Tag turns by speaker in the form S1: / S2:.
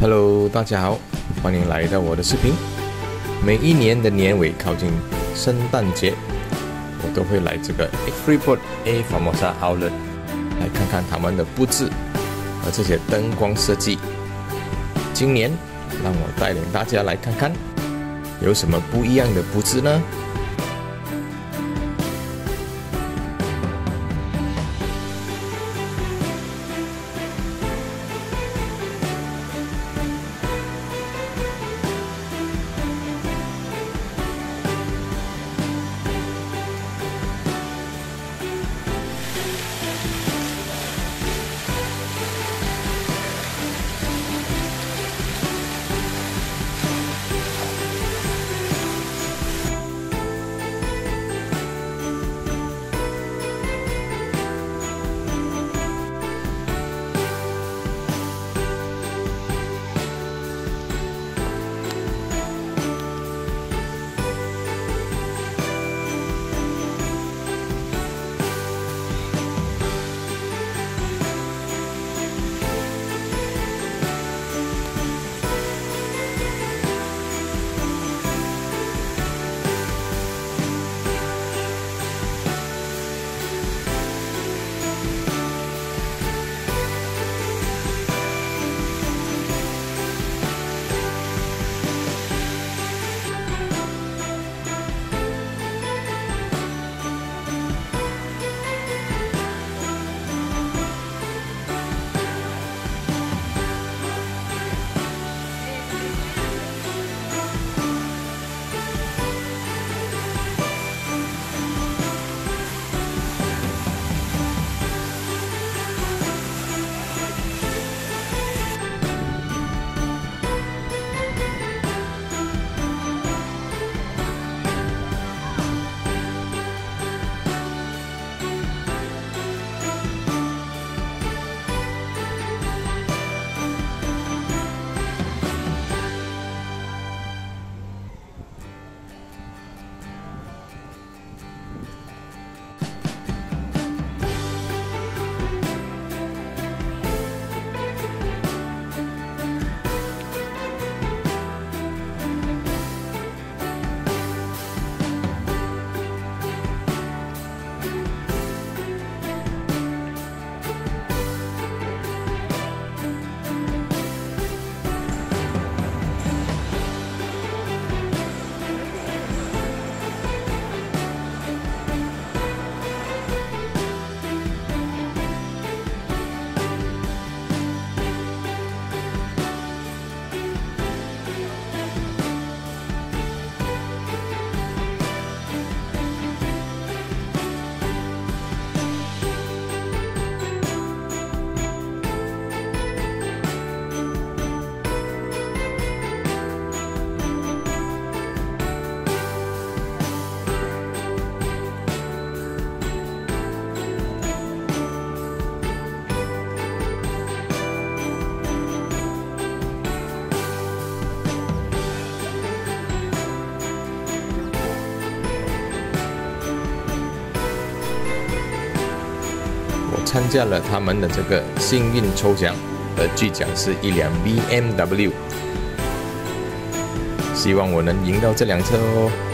S1: Hello，大家好，欢迎来到我的视频。每一年的年尾靠近圣诞节，我都会来这个 Freeport A Formosa Outlet 来看看他们的布置和这些灯光设计。今年，让我带领大家来看看有什么不一样的布置呢？参加了他们的这个幸运抽奖，而据奖是一辆 BMW，希望我能赢到这辆车哦。